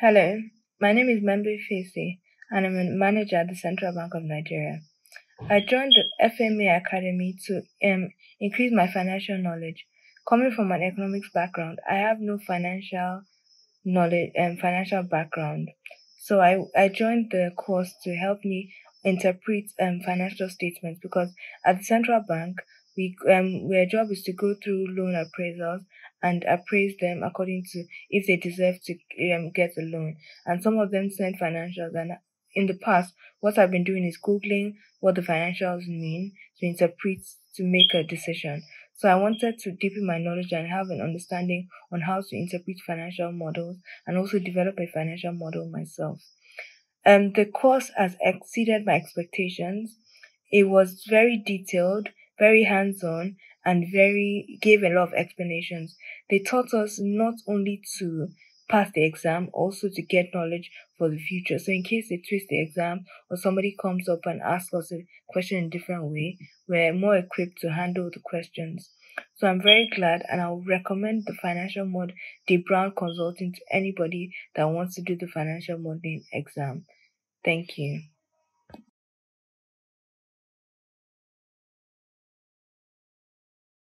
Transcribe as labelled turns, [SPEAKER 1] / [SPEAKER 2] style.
[SPEAKER 1] Hello, my name is Membe Fesi and I'm a manager at the Central Bank of Nigeria. I joined the FMA Academy to um, increase my financial knowledge. Coming from an economics background, I have no financial knowledge and um, financial background. So I, I joined the course to help me interpret um, financial statements because at the central bank, we um our job is to go through loan appraisals and appraise them according to if they deserve to um, get a loan. And some of them send financials. And in the past, what I've been doing is googling what the financials mean to interpret to make a decision. So I wanted to deepen my knowledge and have an understanding on how to interpret financial models and also develop a financial model myself. Um, the course has exceeded my expectations. It was very detailed very hands-on and very gave a lot of explanations. They taught us not only to pass the exam, also to get knowledge for the future. So in case they twist the exam or somebody comes up and asks us a question in a different way, we're more equipped to handle the questions. So I'm very glad and I'll recommend the financial mod D Brown Consulting to anybody that wants to do the financial modeling exam. Thank you.